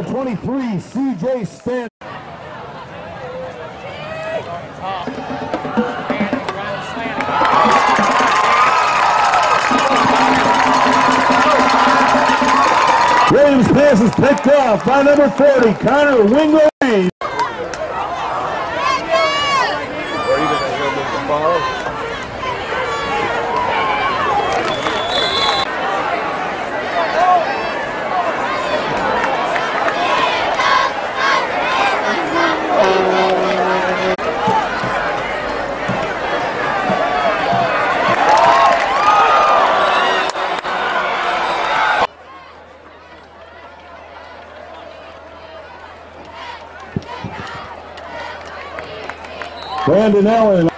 Number 23, CJ Stan. Williams pass is picked off by number 40, Connor Wingo. Brandon Allen.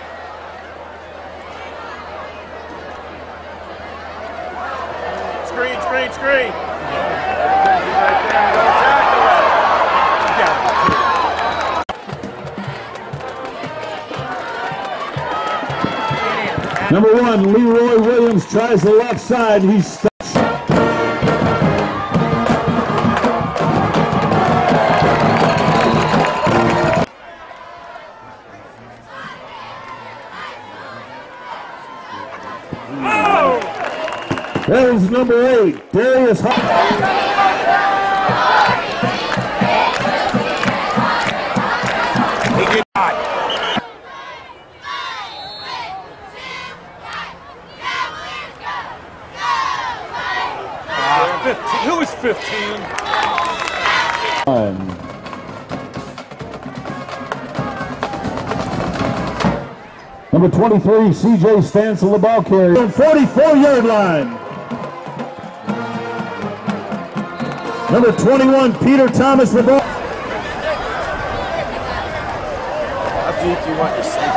Screen, screen, screen. Number one, Leroy Williams tries the left side. He's stuck. There's number eight, Darius Hall. He did not. Uh, 15. Who is 15? Number 23, CJ Stansel, the ball carrier. 44-yard line. Number 21, Peter Thomas, the ball. How deep do you want your seat?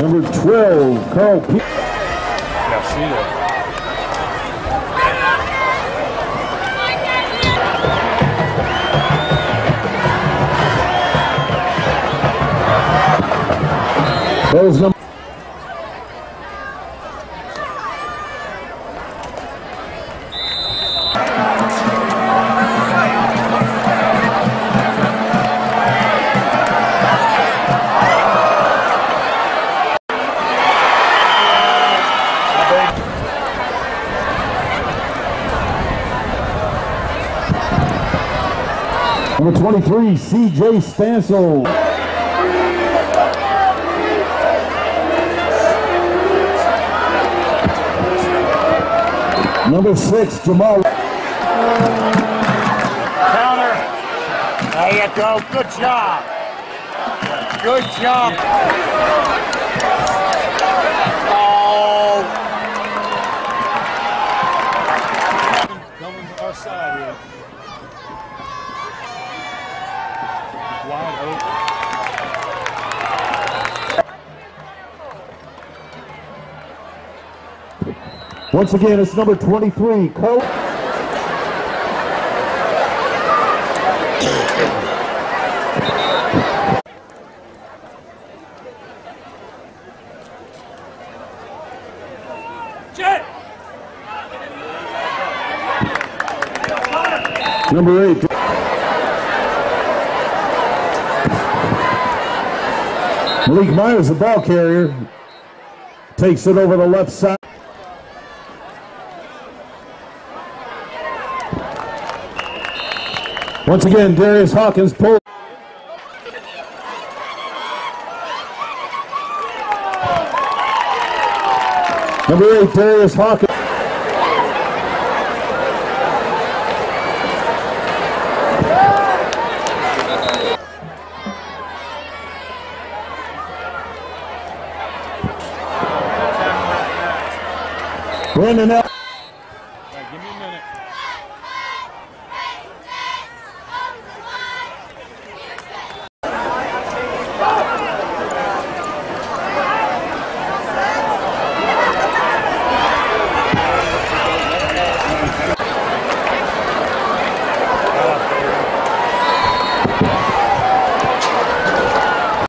Number 12, Carl Pe- Yeah, see ya. There's number. Number 23, CJ Stansel. Number six, Jamal. Counter. There you go. Good job. Good job. Oh. Coming to our side here. Once again, it's number 23, Cole. Number eight. Malik Myers, the ball carrier, takes it over the left side. Once again, Darius Hawkins pulled. Number eight, Darius Hawkins. Brandon L.